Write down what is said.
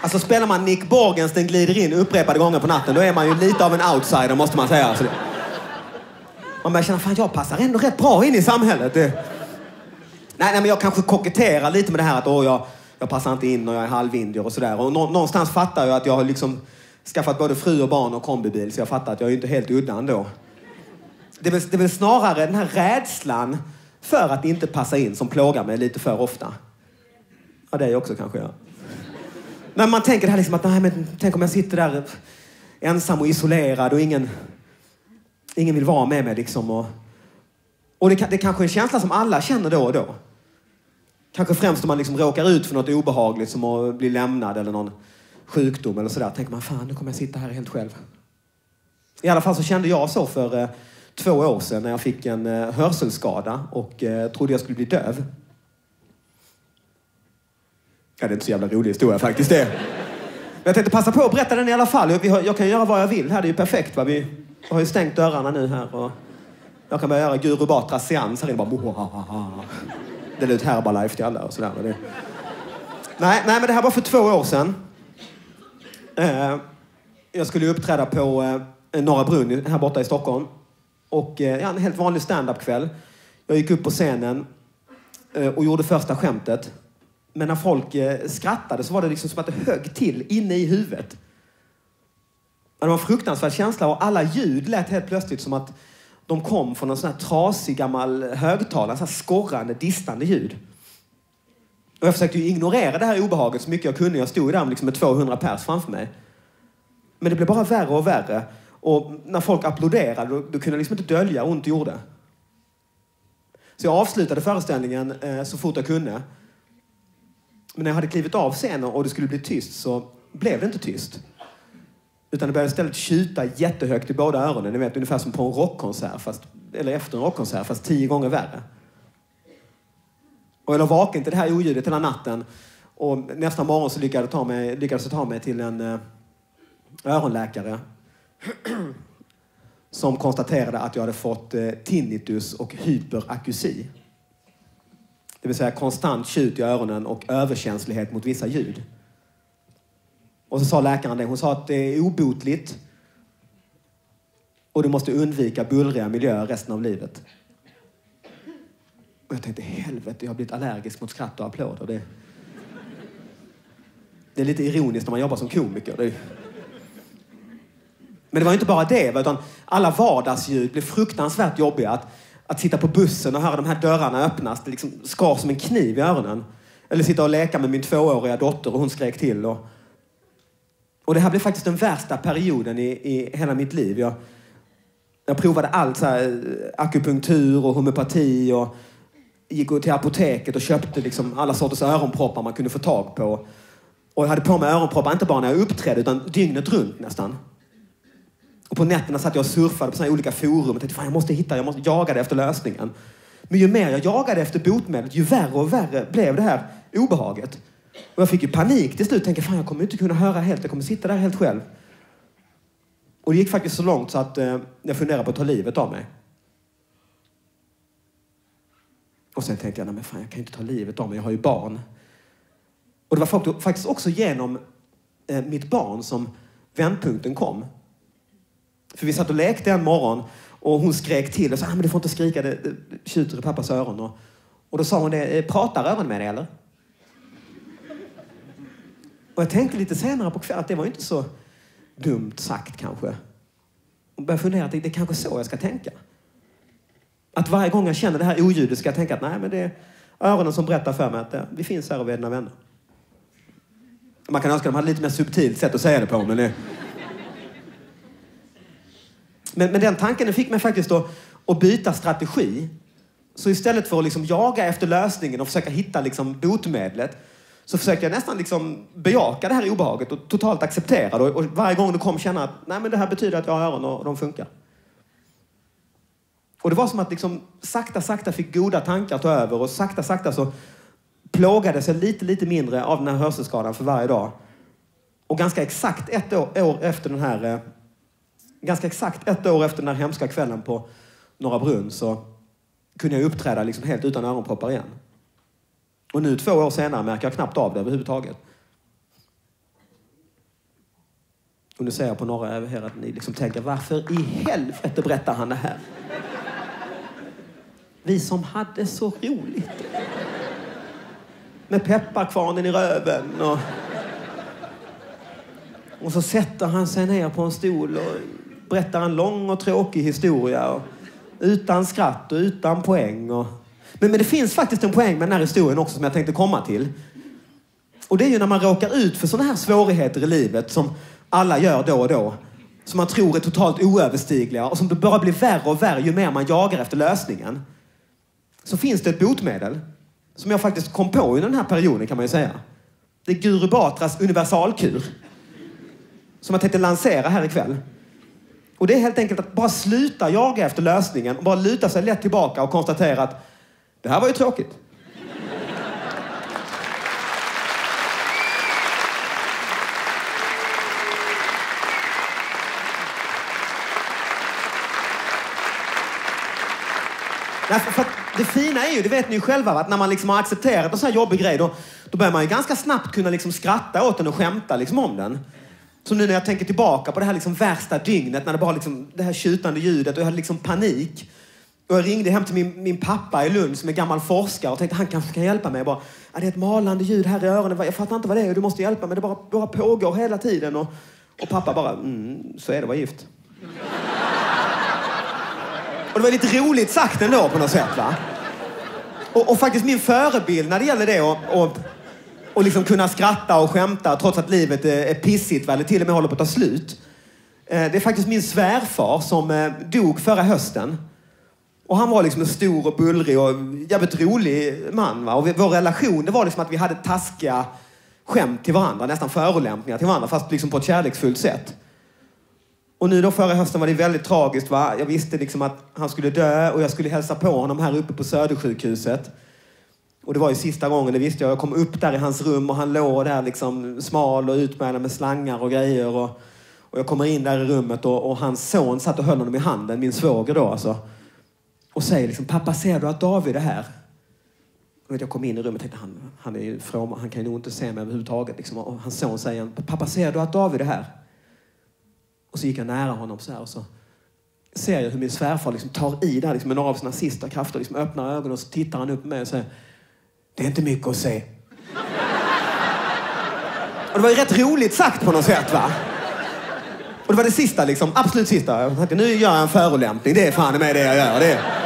Alltså spelar man Nick Borgens Den glider in upprepade gånger på natten, då är man ju lite av en outsider måste man säga. Så det... Man börjar känna, fan jag passar ändå rätt bra in i samhället. Det... Nej, nej, men jag kanske koketterar lite med det här att åh, jag, jag passar inte in och jag är halvindier och sådär. Och nå, någonstans fattar jag att jag har liksom skaffat både fru och barn och kombibil, så jag fattar att jag är inte helt udda ändå. Det är, väl, det är väl snarare den här rädslan för att inte passa in som plågar mig lite för ofta. Ja, det är jag också kanske. Ja. Men man tänker det här liksom att, nej, men tänk om jag sitter där ensam och isolerad och ingen, ingen vill vara med mig liksom. Och, och det, det kanske är en känsla som alla känner då och då. Kanske främst om man liksom råkar ut för något obehagligt som att bli lämnad eller någon sjukdom eller sådär. Tänker man, fan nu kommer jag sitta här helt själv. I alla fall så kände jag så för eh, två år sedan när jag fick en eh, hörselskada och eh, trodde jag skulle bli döv. Ja, det är inte så jävla rolig historia faktiskt det. Men jag tänkte passa på att berätta den i alla fall. Jag, jag kan göra vad jag vill här, det är ju perfekt. Va? Vi har ju stängt dörrarna nu här. Och jag kan börja göra Guru Batras seans här inne. Bara... Dela ut Herbalife till alla och sådär. Det... Nej, nej, men det här var för två år sedan. Eh, jag skulle uppträda på eh, Norra Brunn här borta i Stockholm. Och eh, ja, en helt vanlig standup-kväll. Jag gick upp på scenen eh, och gjorde första skämtet. Men när folk eh, skrattade så var det liksom som att det högg till inne i huvudet. Det var en fruktansvärd känsla och alla ljud lät helt plötsligt som att de kom från en sån här trasig gammal högtalare, så här skorrande, distande ljud. Och jag försökte ju ignorera det här obehaget så mycket jag kunde. Jag stod där med, liksom med 200 pers framför mig. Men det blev bara värre och värre. Och när folk applåderade, då, då kunde jag liksom inte dölja hur ont det gjorde. Så jag avslutade föreställningen eh, så fort jag kunde. Men när jag hade klivit av scenen och det skulle bli tyst så blev det inte tyst. Utan det började istället tjuta jättehögt i båda öronen. Ni vet, ungefär som på en rockkonsert, fast, eller efter en rockkonsert, fast tio gånger värre. Och jag låg vaken till det här oljudet hela natten. Och nästa morgon så lyckades jag ta mig, lyckades jag ta mig till en eh, öronläkare som konstaterade att jag hade fått eh, tinnitus och hyperakusi. Det vill säga konstant tjut i öronen och överkänslighet mot vissa ljud. Och så sa läkaren det. Hon sa att det är obotligt och du måste undvika bullriga miljöer resten av livet. Och jag tänkte, helvete, jag har blivit allergisk mot skratt och applåder. Det, det är lite ironiskt när man jobbar som komiker. Det... Men det var inte bara det, utan alla vardagsljud blev fruktansvärt jobbiga. Att, att sitta på bussen och höra de här dörrarna öppnas, det liksom skar som en kniv i öronen. Eller sitta och leka med min tvååriga dotter och hon skrek till. Och, och det här blev faktiskt den värsta perioden i, i hela mitt liv. Jag, jag provade allt, så här, eh, akupunktur och homeopati och gick till apoteket och köpte liksom alla sorters öronproppar man kunde få tag på. Och jag hade på mig öronproppar inte bara när jag uppträdde utan dygnet runt nästan. Och på nätterna satt jag och surfade på såna olika forum och tänkte fan jag måste hitta, jag måste jaga efter lösningen. Men ju mer jag jagade efter botemedlet, ju värre och värre blev det här obehaget. Och jag fick ju panik till slut. Tänkte, fan jag kommer inte kunna höra helt. Jag kommer sitta där helt själv. Och det gick faktiskt så långt så att eh, jag funderade på att ta livet av mig. Och sen tänkte jag, nej men fan jag kan inte ta livet av mig. Jag har ju barn. Och det var faktiskt också genom eh, mitt barn som vändpunkten kom. För vi satt och lekte en morgon och hon skrek till och sa, ah, men du får inte skrika, det, det tjuter i pappas öron. Och, och då sa hon det, eh, pratar öronen med dig eller? Och jag tänkte lite senare på kvällen att det var inte så dumt sagt kanske. Och började fundera att det, det är kanske så jag ska tänka. Att varje gång jag känner det här oljudet ska jag tänka att nej, men det är öronen som berättar för mig att ja, vi finns här och vi är dina vänner. Man kan önska att de hade lite mer subtilt sätt att säga det på, men det... Men, men den tanken den fick mig faktiskt att, att byta strategi. Så istället för att liksom jaga efter lösningen och försöka hitta liksom botemedlet så försökte jag nästan liksom bejaka det här obehaget och totalt acceptera det. Och varje gång det kom känna att Nej, men det här betyder att jag har öron och de funkar. Och det var som att liksom sakta, sakta fick goda tankar ta över och sakta, sakta så plågades jag lite, lite mindre av den här hörselskadan för varje dag. Och ganska exakt ett år, år efter den här eh, ganska exakt ett år efter den här hemska kvällen på Norra Brunn så kunde jag uppträda liksom helt utan öronproppar igen. Och nu två år senare märker jag knappt av det överhuvudtaget. Och nu ser jag på några över här att ni liksom tänker, varför i helvete berättar han det här? Vi som hade så roligt. Med pepparkvarnen i röven och... Och så sätter han sig ner på en stol och berättar en lång och tråkig historia. Och utan skratt och utan poäng. Och... Men, men det finns faktiskt en poäng med den här historien också som jag tänkte komma till. Och det är ju när man råkar ut för sådana här svårigheter i livet som alla gör då och då. Som man tror är totalt oöverstigliga och som det bara blir värre och värre ju mer man jagar efter lösningen. Så finns det ett botemedel som jag faktiskt kom på i den här perioden kan man ju säga. Det är Guru Batras universalkur. Som jag tänkte lansera här ikväll. Och det är helt enkelt att bara sluta jaga efter lösningen och bara luta sig lätt tillbaka och konstatera att det här var ju tråkigt. Nej, för, för att det fina är ju, det vet ni ju själva, att när man liksom har accepterat en sån här jobbig grej, då, då börjar man ju ganska snabbt kunna liksom skratta åt den och skämta liksom om den. Så nu när jag tänker tillbaka på det här liksom värsta dygnet, när det bara liksom, det här tjutande ljudet och jag hade liksom panik. Och jag ringde hem till min, min pappa i Lund som är gammal forskare och tänkte han kanske kan hjälpa mig. Jag bara, det är ett malande ljud här i öronen. Jag fattar inte vad det är. Du måste hjälpa mig. Det bara, bara pågår hela tiden. Och, och pappa bara, mm, så är det att vara gift. Och det var lite roligt sagt ändå på något sätt. Va? Och, och faktiskt min förebild när det gäller det och, och, och liksom kunna skratta och skämta trots att livet är, pissigt eller till och med håller på att ta slut. Eh, det är faktiskt min svärfar som eh, dog förra hösten. Och han var liksom en stor och bullrig och jävligt rolig man. Va? Och vår relation det var liksom att vi hade taskiga skämt till varandra, nästan förolämpningar till varandra, fast liksom på ett kärleksfullt sätt. Och nu då förra hösten var det väldigt tragiskt. Va? Jag visste liksom att han skulle dö och jag skulle hälsa på honom här uppe på Södersjukhuset. Och det var ju sista gången, det visste jag. Jag kom upp där i hans rum och han låg där liksom smal och utmärglad med slangar och grejer. Och, och jag kommer in där i rummet och, och, hans son satt och höll honom i handen, min svåger då alltså. Och säger liksom, pappa ser du att David är här? Och jag kom in i rummet och tänkte, han, han, är ju from, han kan ju nog inte se mig överhuvudtaget. Liksom. Och hans son säger, pappa ser du att David är här? Och så gick jag nära honom så här och så ser jag hur min svärfar liksom tar i där liksom med några av sina sista krafter, liksom öppnar ögonen och så tittar han upp på mig och säger det är inte mycket att se. Och det var ju rätt roligt sagt på något sätt va? Och det var det sista liksom, absolut sista. Jag tänkte, nu gör jag en förolämpning, det är fan med det jag gör. Det är...